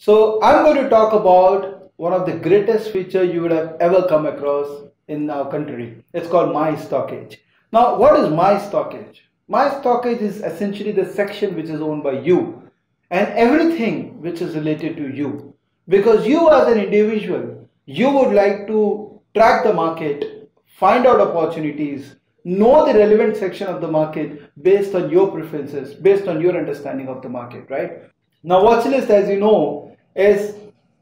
So I'm going to talk about one of the greatest feature you would have ever come across in our country. It's called My StockEdge. Now, what is My StockEdge? My StockEdge is essentially the section which is owned by you and everything which is related to you. Because you as an individual, you would like to track the market, find out opportunities, know the relevant section of the market based on your preferences, based on your understanding of the market, right? Now, watch list, as you know, is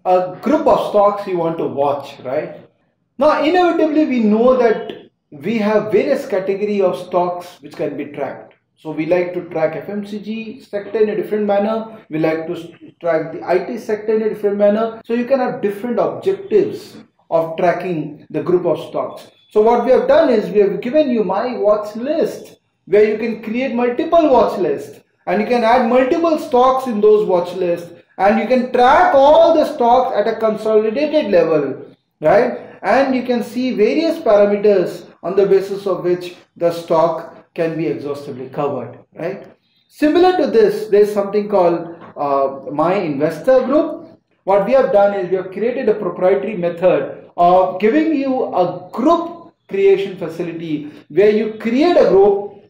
a group of stocks you want to watch, right? Now, inevitably, we know that we have various category of stocks which can be tracked. So we like to track FMCG sector in a different manner. We like to track the IT sector in a different manner. So you can have different objectives of tracking the group of stocks. So what we have done is we have given you my watch list where you can create multiple watch lists and you can add multiple stocks in those watch lists. And you can track all the stocks at a consolidated level right? And you can see various parameters on the basis of which the stock can be exhaustively covered right? Similar to this there is something called uh, my investor group. What we have done is we have created a proprietary method of giving you a group creation facility where you create a group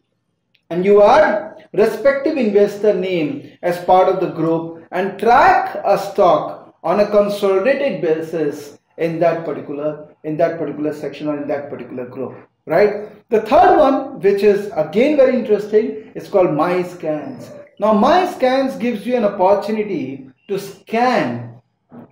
and you add respective investor name as part of the group and track a stock on a consolidated basis in that particular in that particular section or in that particular group right? The third one which is again very interesting is called my scans. Now my scans gives you an opportunity to scan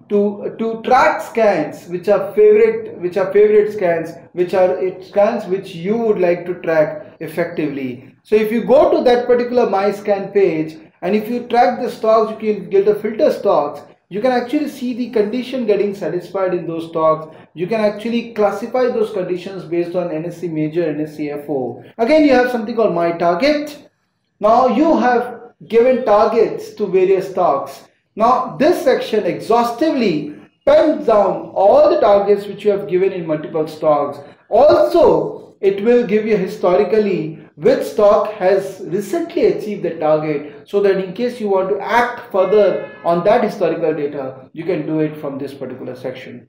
to to track scans which are favorite which are favorite scans which are scans which you would like to track effectively so if you go to that particular my scan page and if you track the stocks you can get the filter stocks you can actually see the condition getting satisfied in those stocks. You can actually classify those conditions based on NSE major NSE FO again you have something called my target. Now you have given targets to various stocks. Now this section exhaustively pens down all the targets which you have given in multiple stocks. Also, it will give you historically which stock has recently achieved the target so that in case you want to act further on that historical data, you can do it from this particular section.